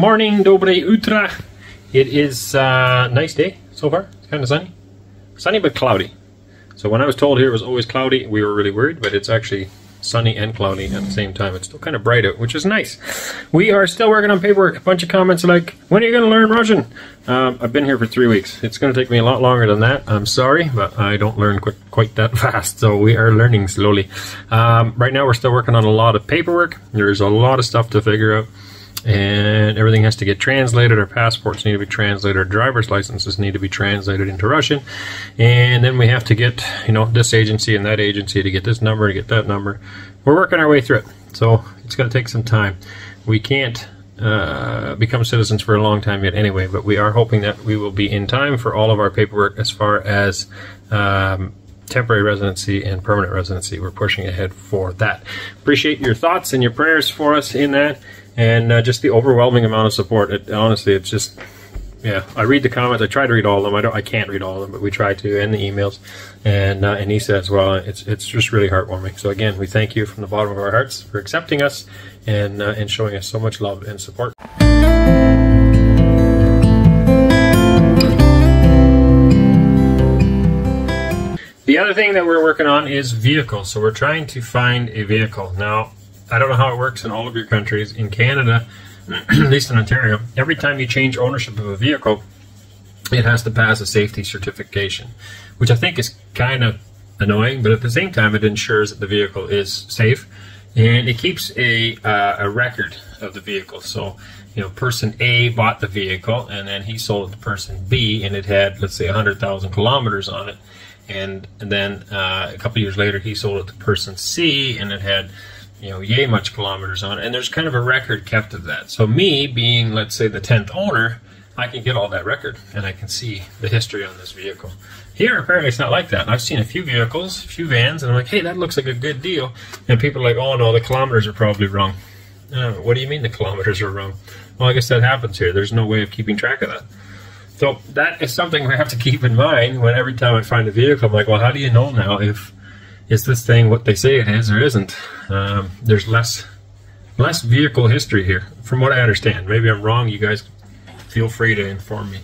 morning, dobre utra. It is a uh, nice day so far. It's kind of sunny. Sunny but cloudy. So when I was told here it was always cloudy, we were really worried, but it's actually sunny and cloudy at the same time. It's still kind of bright out, which is nice. We are still working on paperwork. A bunch of comments like, when are you going to learn Russian? Um, I've been here for three weeks. It's going to take me a lot longer than that. I'm sorry, but I don't learn quite, quite that fast, so we are learning slowly. Um, right now, we're still working on a lot of paperwork. There's a lot of stuff to figure out and everything has to get translated. Our passports need to be translated. Our driver's licenses need to be translated into Russian, and then we have to get you know this agency and that agency to get this number to get that number. We're working our way through it, so it's going to take some time. We can't uh, become citizens for a long time yet, anyway, but we are hoping that we will be in time for all of our paperwork as far as. Um, temporary residency and permanent residency. We're pushing ahead for that. Appreciate your thoughts and your prayers for us in that and uh, just the overwhelming amount of support. It, honestly, it's just yeah. I read the comments. I try to read all of them. I don't. I can't read all of them, but we try to, and the emails, and uh, and Isa as well. It's it's just really heartwarming. So again, we thank you from the bottom of our hearts for accepting us and uh, and showing us so much love and support. The other thing that we're working on is vehicles. So we're trying to find a vehicle. Now, I don't know how it works in all of your countries. In Canada, at least in Ontario, every time you change ownership of a vehicle, it has to pass a safety certification, which I think is kind of annoying, but at the same time, it ensures that the vehicle is safe and it keeps a, uh, a record of the vehicle. So, you know, person A bought the vehicle and then he sold it to person B and it had, let's say, 100,000 kilometers on it. And, and then uh, a couple years later, he sold it to person C and it had you know, yay much kilometers on it, and there's kind of a record kept of that. So me being, let's say, the 10th owner, I can get all that record, and I can see the history on this vehicle. Here, apparently, it's not like that. I've seen a few vehicles, a few vans, and I'm like, hey, that looks like a good deal. And people are like, oh, no, the kilometers are probably wrong. Uh, what do you mean the kilometers are wrong? Well, I guess that happens here. There's no way of keeping track of that. So that is something we have to keep in mind when every time I find a vehicle, I'm like, well, how do you know now if is this thing what they say it is or isn't? Um, there's less less vehicle history here, from what I understand. Maybe I'm wrong. You guys feel free to inform me.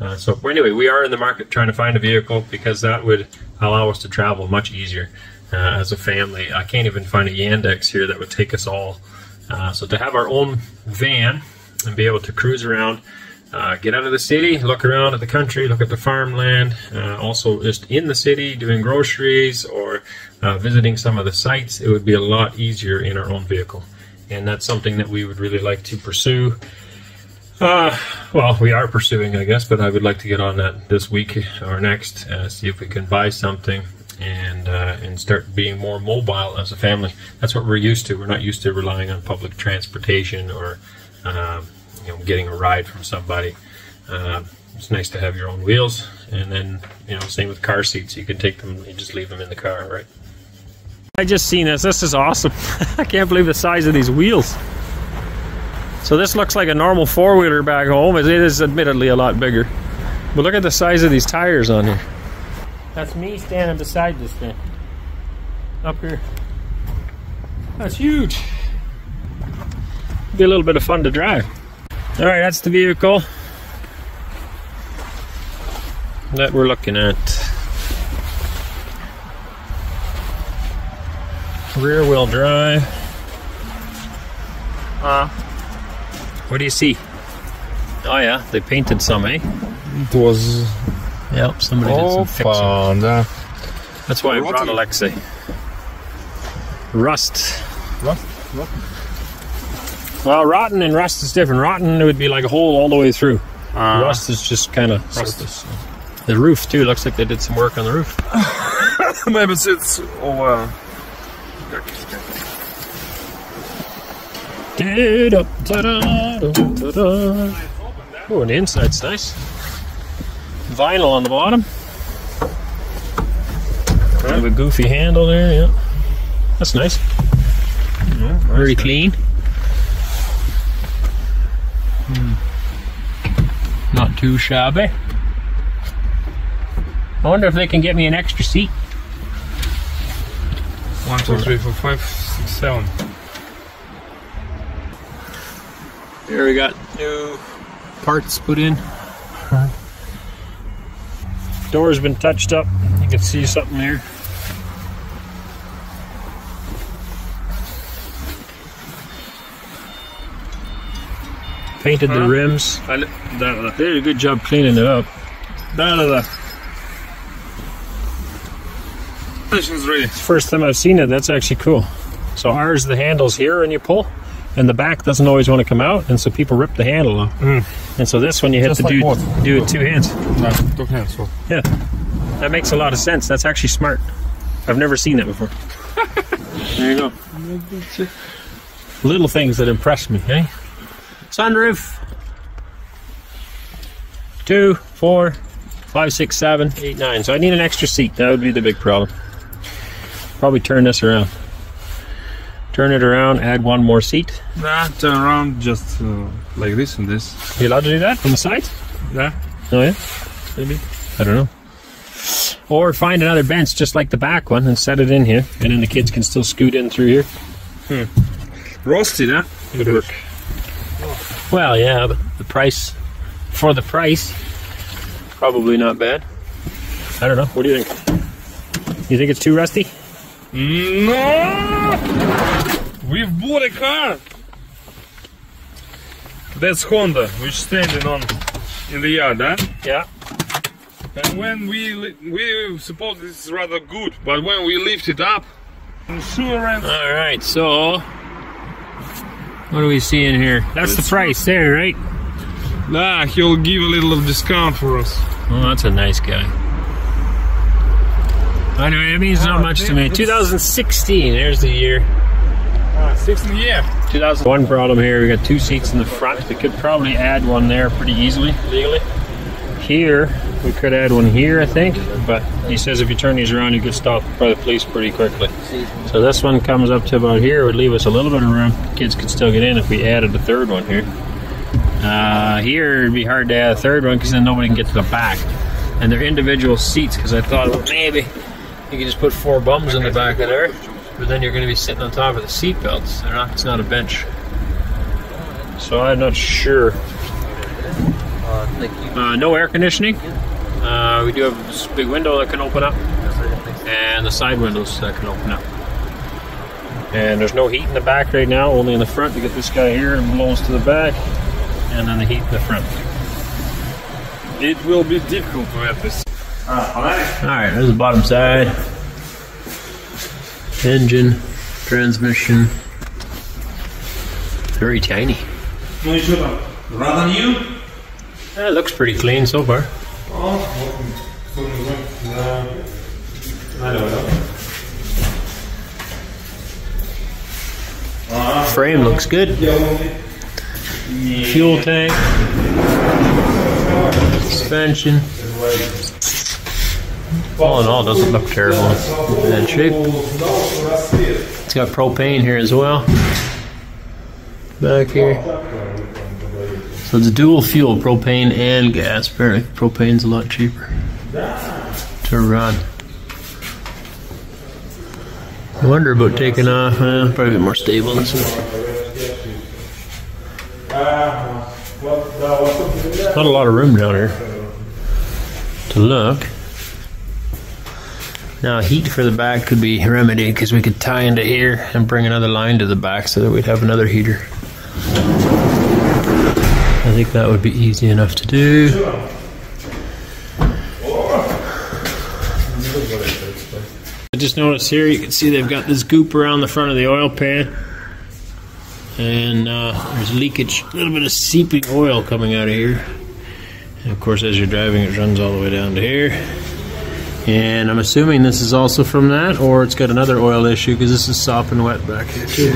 Uh, so anyway, we are in the market trying to find a vehicle because that would allow us to travel much easier uh, as a family. I can't even find a Yandex here that would take us all. Uh, so to have our own van and be able to cruise around uh, get out of the city, look around at the country, look at the farmland, uh, also just in the city doing groceries or uh, visiting some of the sites, it would be a lot easier in our own vehicle. And that's something that we would really like to pursue. Uh, well, we are pursuing, I guess, but I would like to get on that this week or next, uh, see if we can buy something and uh, and start being more mobile as a family. That's what we're used to. We're not used to relying on public transportation or um, you know, getting a ride from somebody. Uh, it's nice to have your own wheels, and then you know, same with car seats. You can take them, you just leave them in the car, right? I just seen this. This is awesome. I can't believe the size of these wheels. So this looks like a normal four-wheeler back home. It is admittedly a lot bigger. But look at the size of these tires on here. That's me standing beside this thing. Up here. That's huge. Be a little bit of fun to drive. All right, that's the vehicle that we're looking at. Rear wheel drive. Uh, what do you see? Oh yeah, they painted some, eh? It was. Yep, somebody did some fixing. That's why I brought Alexei. Rust. Rust? Rust? Well, rotten and rust is different. Rotten, it would be like a hole all the way through. Uh, rust is just kind of surface. The roof too looks like they did some work on the roof. Maybe it's, it's oh, uh, Oh, and the inside's nice. Vinyl on the bottom. Kind of a goofy handle there, yeah. That's nice. Yeah, Very clean. Too shabby. I wonder if they can get me an extra seat. One, two, three, four, five, six, seven. Here we got new parts put in. Door's been touched up. You can see something here. Painted the rims. Där, där. They did a good job cleaning it up. Där, där, där. Station's ready. First time I've seen it, that's actually cool. So ours, the handle's here and you pull, and the back doesn't always want to come out, and so people rip the handle off. And so this one you have Just to like do what? do it two hands. Nej, tog hem så. Yeah, that makes a lot of sense. That's actually smart. I've never seen that before. there you go. Little things that impress me, eh? Sunroof. Two, four, five, six, seven, eight, nine. So I need an extra seat. That would be the big problem. Probably turn this around. Turn it around, add one more seat. Nah, turn around just uh, like this and this. You allowed to do that from the side? Yeah. Oh yeah, maybe. I don't know. Or find another bench just like the back one and set it in here, and then the kids can still scoot in through here. Hmm. Rusty, yeah? Good work. Well, yeah, but the price for the price, probably not bad. I don't know. What do you think? You think it's too rusty? No! We've bought a car! That's Honda, which standing on in the yard, huh? Yeah. And when we we suppose it's rather good, but when we lift it up, insurance. All right. So, what do we see in here? That's the price there, right? Nah, he'll give a little discount for us. Oh, that's a nice guy. Anyway, it means not much to me. 2016. There's the year. Ah, 16 year. 2000. One problem here, we got two seats in the front. We could probably add one there pretty easily, legally. Here, we could add one here, I think. But he says if you turn these around, you get stopped by the police pretty quickly. So this one comes up to about here. Would leave us a little bit of room. Kids could still get in if we added a third one here. Uh, here, it'd be hard to add a third one because then nobody can get to the back. And they're individual seats because I thought well, maybe you could just put four bums in the back of there, but then you're going to be sitting on top of the seat belts. Not. It's not a bench. So I'm not sure. Uh, no air conditioning. Uh, we do have this big window that can open up, and the side windows that can open up. And there's no heat in the back right now, only in the front. to get this guy here and blows to the back, and then the heat in the front. It will be difficult to have this. Alright, Alright there's the bottom side. Engine, transmission. Very tiny. Rather new? It looks pretty clean so far. Frame looks good. Fuel tank. Suspension. All in all, doesn't look terrible. Bad shape. It's got propane here as well. Back here. So it's dual fuel, propane and gas. Apparently, propane's a lot cheaper to run. I wonder about taking off. Uh, probably more stable this one. Not a lot of room down here to look. Now, heat for the back could be remedied because we could tie into here and bring another line to the back so that we'd have another heater. I think that would be easy enough to do. I just noticed here, you can see they've got this goop around the front of the oil pan. And uh, there's leakage, a little bit of seeping oil coming out of here. And of course, as you're driving, it runs all the way down to here. And I'm assuming this is also from that, or it's got another oil issue because this is sopping wet back here too.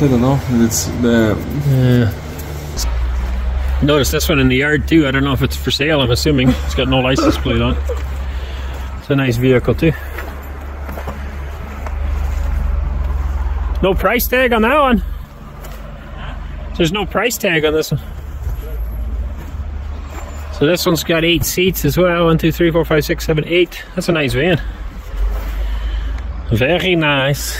I don't know. It's the. Yeah. Notice this one in the yard too. I don't know if it's for sale. I'm assuming it's got no license plate on. It's a nice vehicle too. No price tag on that one. There's no price tag on this one. So this one's got eight seats as well. One, two, three, four, five, six, seven, eight. That's a nice van. Very nice.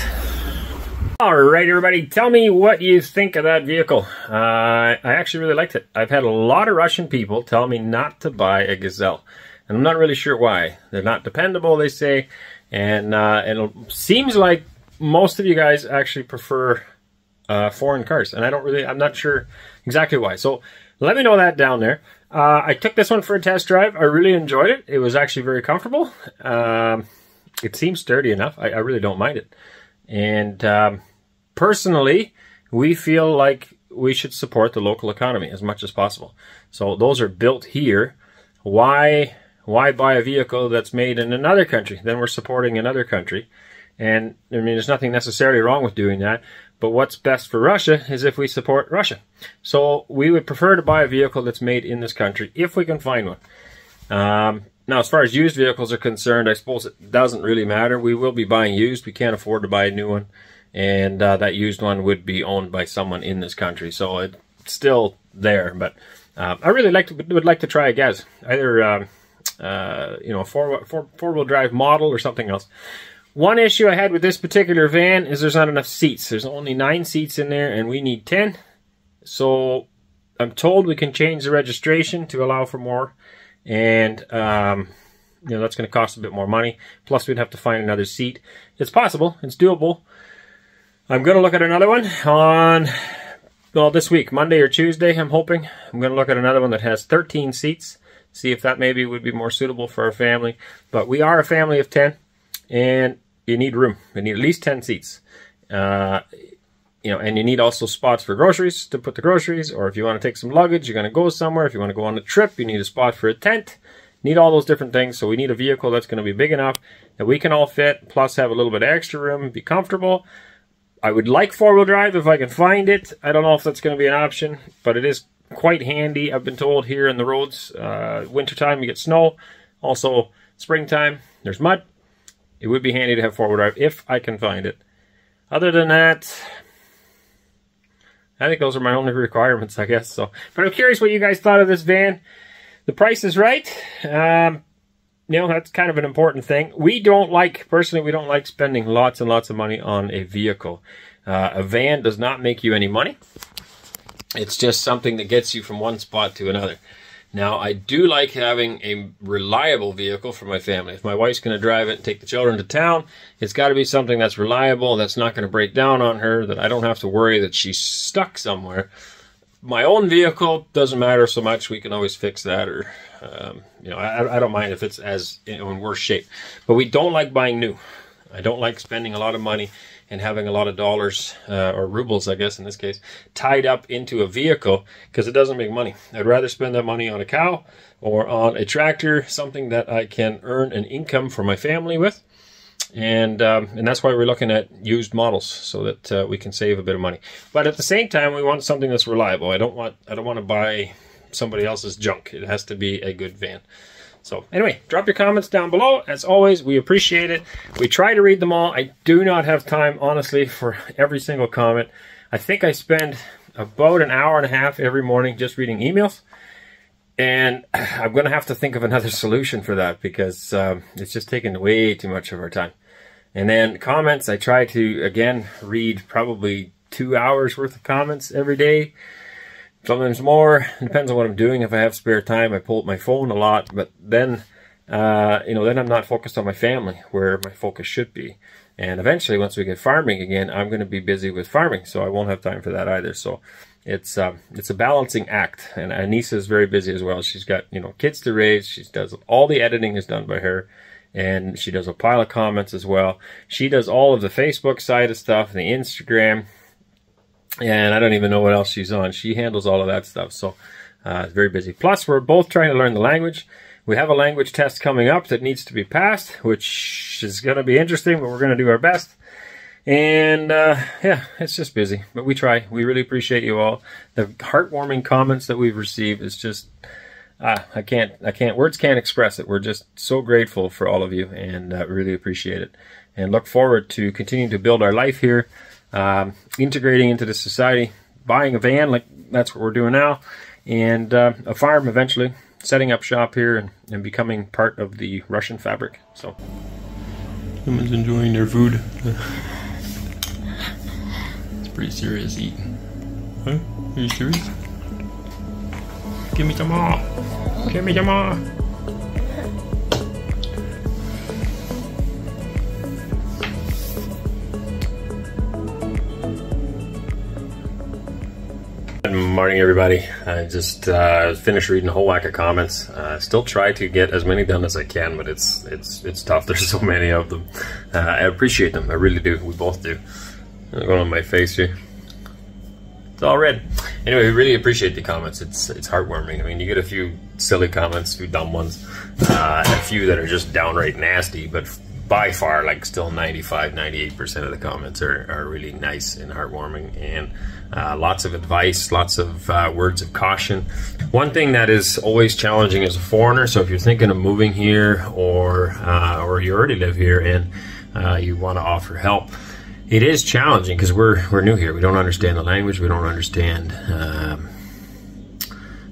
All right, everybody, tell me what you think of that vehicle. Uh, I actually really liked it. I've had a lot of Russian people tell me not to buy a Gazelle, and I'm not really sure why. They're not dependable, they say, and, uh, it seems like most of you guys actually prefer uh, foreign cars, and I don't really, I'm not sure exactly why. So let me know that down there. Uh, I took this one for a test drive. I really enjoyed it. It was actually very comfortable. Um, it seems sturdy enough. I, I, really don't mind it. And um, personally, we feel like we should support the local economy as much as possible. So those are built here. Why why buy a vehicle that's made in another country? Then we're supporting another country. And I mean, there's nothing necessarily wrong with doing that. But what's best for Russia is if we support Russia. So we would prefer to buy a vehicle that's made in this country if we can find one. Um, now, as far as used vehicles are concerned, I suppose it doesn't really matter. We will be buying used. We can't afford to buy a new one and uh, that used one would be owned by someone in this country. So it's still there, but uh, I really like to would like to try a gas, either uh, uh, you know a four, four four wheel drive model or something else. One issue I had with this particular van is there's not enough seats. There's only nine seats in there, and we need ten. So I'm told we can change the registration to allow for more, and um, you know that's going to cost a bit more money. Plus, we'd have to find another seat. It's possible. It's doable. I'm going to look at another one on, well, this week, Monday or Tuesday, I'm hoping. I'm going to look at another one that has 13 seats, see if that maybe would be more suitable for our family. But we are a family of 10, and you need room. You need at least 10 seats. Uh, you know, and you need also spots for groceries to put the groceries, or if you want to take some luggage, you're going to go somewhere. If you want to go on a trip, you need a spot for a tent. Need all those different things. So we need a vehicle that's going to be big enough that we can all fit, plus have a little bit of extra room, be comfortable. I would like four-wheel drive if I can find it. I don't know if that's going to be an option, but it is quite handy. I've been told here in the roads, uh, wintertime you get snow. Also, springtime, there's mud. It would be handy to have four-wheel drive if I can find it. Other than that, I think those are my only requirements, I guess. So, But I'm curious what you guys thought of this van. The price is right. Um, know, that's kind of an important thing. We don't like, personally, we don't like spending lots and lots of money on a vehicle. Uh, a van does not make you any money. It's just something that gets you from one spot to another. Now, I do like having a reliable vehicle for my family. If my wife's going to drive it and take the children to town, it's got to be something that's reliable, that's not going to break down on her, that I don't have to worry that she's stuck somewhere. My own vehicle doesn't matter so much. We can always fix that or um, you know, I, I, don't mind if it's as you know, in worse shape, but we don't like buying new. I don't like spending a lot of money and having a lot of dollars uh, or rubles, I guess in this case, tied up into a vehicle because it doesn't make money. I'd rather spend that money on a cow or on a tractor, something that I can earn an income for my family with. And um, and that's why we're looking at used models so that uh, we can save a bit of money. But at the same time, we want something that's reliable. I don't want I don't want to buy somebody else's junk. It has to be a good van. So anyway, drop your comments down below. As always, we appreciate it. We try to read them all. I do not have time, honestly, for every single comment. I think I spend about an hour and a half every morning just reading emails. And I'm going to have to think of another solution for that because um, it's just taking way too much of our time. And then comments, I try to, again, read probably two hours worth of comments every day. Sometimes more. It depends on what I'm doing. If I have spare time, I pull up my phone a lot. But then, uh, you know, then I'm not focused on my family, where my focus should be. And eventually, once we get farming again, I'm going to be busy with farming, so I won't have time for that either. So it's um, it's a balancing act. And Anneesa is very busy as well. She's got you know kids to raise. She does all the editing is done by her, and she does a pile of comments as well. She does all of the Facebook side of stuff, the Instagram, and I don't even know what else she's on. She handles all of that stuff, so uh, it's very busy. Plus, we're both trying to learn the language. We have a language test coming up that needs to be passed, which is going to be interesting, but we're going to do our best. And uh, yeah, it's just busy, but we try. We really appreciate you all. The heartwarming comments that we've received is just uh, I can't I can't words can't express it. We're just so grateful for all of you and uh, really appreciate it. And look forward to continuing to build our life here um, integrating into the society, buying a van like that's what we're doing now, and uh, a farm eventually, setting up shop here and, and becoming part of the Russian fabric. So, someone's enjoying their food. Pretty serious eating. Huh? Are you serious? Give me some more. Give me some more. Good morning, everybody. I just uh, finished reading a whole whack of comments. Uh, still try to get as many done as I can, but it's it's it's tough. There's so many of them. Uh, I appreciate them. I really do. We both do. Going on my face here. It's all red. Anyway, we really appreciate the comments. It's it's heartwarming. I mean, you get a few silly comments, a few dumb ones, uh, a few that are just downright nasty, but by far, like still 95, 98% of the comments are, are really nice and heartwarming and uh, lots of advice, lots of uh, words of caution. One thing that is always challenging as a foreigner, so if you're thinking of moving here or, uh, or you already live here and uh, you want to offer help, it is challenging because we're, we're new here. We don't understand the language. We don't understand um,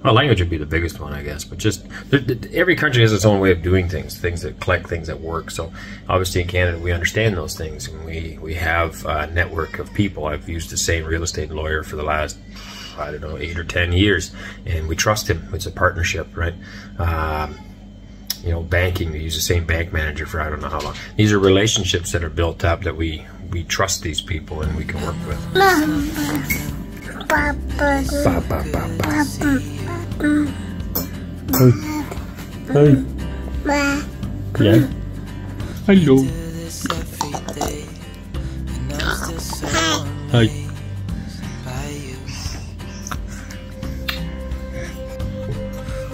well, language would be the biggest one, I guess. But just every country has its own way of doing things, things that collect, things that work. So obviously in Canada, we understand those things, and we we have a network of people. I've used the same real estate lawyer for the last I don't know eight or ten years, and we trust him. It's a partnership, right? Um, you know, banking. We use the same bank manager for I don't know how long. These are relationships that are built up that we we trust these people and we can work with. Ba, ba, ba, Hey. Hey. Yeah. Hello. Hi.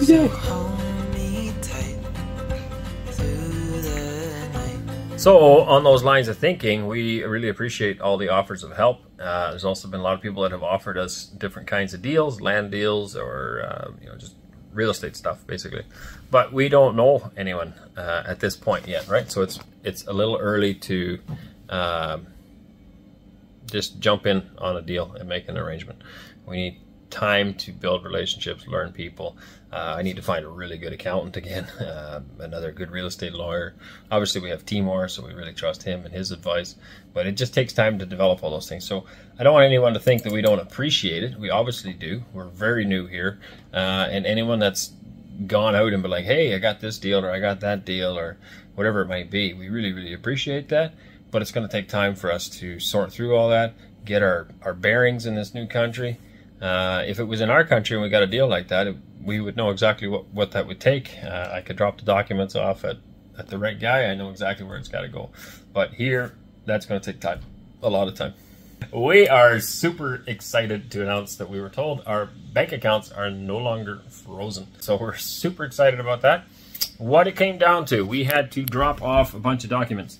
Yeah. So, on those lines of thinking, we really appreciate all the offers of help. Uh, there's also been a lot of people that have offered us different kinds of deals, land deals, or uh, you know just real estate stuff, basically. But we don't know anyone uh, at this point yet, right? So it's it's a little early to um, just jump in on a deal and make an arrangement. We need time to build relationships, learn people. Uh, I need to find a really good accountant again, uh, another good real estate lawyer. Obviously, we have Timor, so we really trust him and his advice. But it just takes time to develop all those things. So I don't want anyone to think that we don't appreciate it. We obviously do. We're very new here, uh, and anyone that's gone out and been like, "Hey, I got this deal," or "I got that deal," or whatever it might be, we really, really appreciate that. But it's going to take time for us to sort through all that, get our our bearings in this new country uh, if it was in our country and we got a deal like that, it, we would know exactly what, what that would take. Uh, I could drop the documents off at, at the right guy. I know exactly where it's got to go. But here, that's going to take time, a lot of time. We are super excited to announce that we were told our bank accounts are no longer frozen. So we're super excited about that. What it came down to, we had to drop off a bunch of documents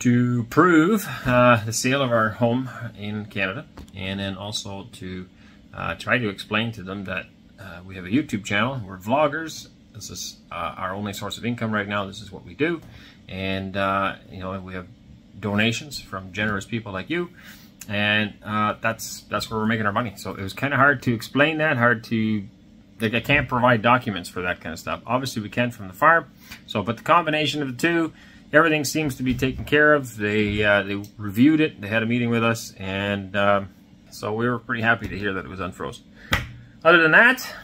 to prove uh, the sale of our home in Canada and then also to uh, try to explain to them that uh, we have a YouTube channel. We're vloggers. This is uh, our only source of income right now. This is what we do. And, uh, you know, we have donations from generous people like you. And uh, that's that's where we're making our money. So it was kind of hard to explain that, hard to, like I can't provide documents for that kind of stuff. Obviously we can from the farm. So, but the combination of the two, everything seems to be taken care of. They, uh, they reviewed it. They had a meeting with us and um, so we were pretty happy to hear that it was unfrozen. Other than that,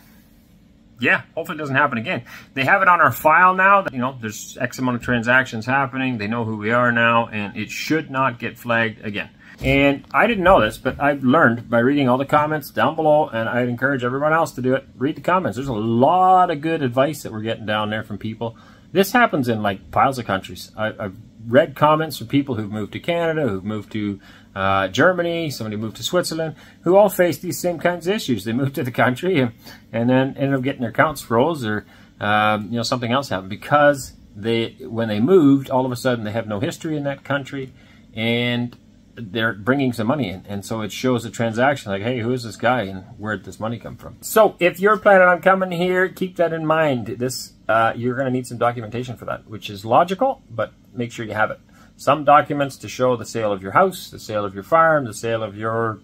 yeah, hopefully it doesn't happen again. They have it on our file now. That, you know, there's X amount of transactions happening. They know who we are now, and it should not get flagged again. And I didn't know this, but I've learned by reading all the comments down below, and I'd encourage everyone else to do it. Read the comments. There's a lot of good advice that we're getting down there from people. This happens in like piles of countries. I, have read comments from people who've moved to Canada, who've moved to uh, Germany, somebody moved to Switzerland, who all faced these same kinds of issues. They moved to the country and, and then ended up getting their accounts froze or um, you know something else happened because they when they moved, all of a sudden they have no history in that country and they're bringing some money in. And so it shows a transaction like, hey, who is this guy and where did this money come from? So if you're planning on coming here, keep that in mind. This uh, You're going to need some documentation for that, which is logical, but make sure you have it some documents to show the sale of your house, the sale of your farm, the sale of your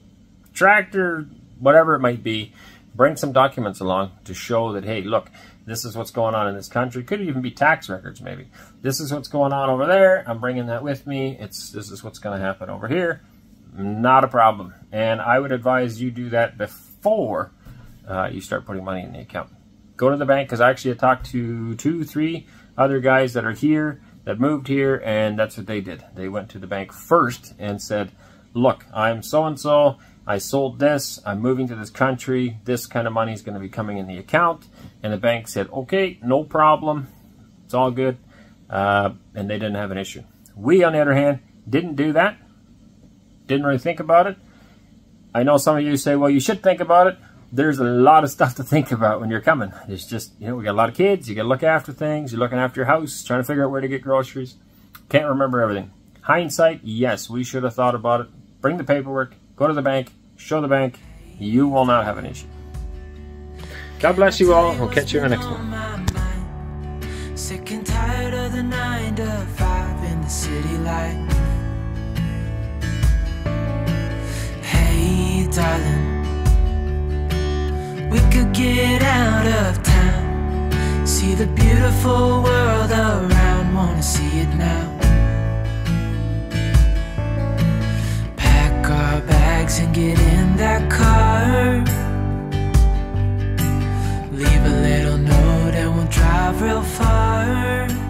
tractor, whatever it might be. Bring some documents along to show that, hey, look, this is what's going on in this country. Could even be tax records, maybe. This is what's going on over there. I'm bringing that with me. It's This is what's going to happen over here. not a problem. And I would advise you do that before uh, you start putting money in the account. Go to the bank because I actually talked to two, three other guys that are here that moved here, and that's what they did. They went to the bank first and said, "Look, I'm so and so. I sold this. I'm moving to this country. This kind of money is going to be coming in the account." And the bank said, "Okay, no problem. It's all good," uh, and they didn't have an issue. We, on the other hand, didn't do that. Didn't really think about it. I know some of you say, "Well, you should think about it." There's a lot of stuff to think about when you're coming. It's just, you know, we got a lot of kids. You got to look after things. You're looking after your house, trying to figure out where to get groceries. Can't remember everything. Hindsight, yes, we should have thought about it. Bring the paperwork, go to the bank, show the bank. You will not have an issue. God bless you all. We'll catch you in the next one. Sick and tired of the nine to five in the city. Hey, darling could get out of town. See the beautiful world around. Wanna see it now. Pack our bags and get in that car. Leave a little note and we'll drive real far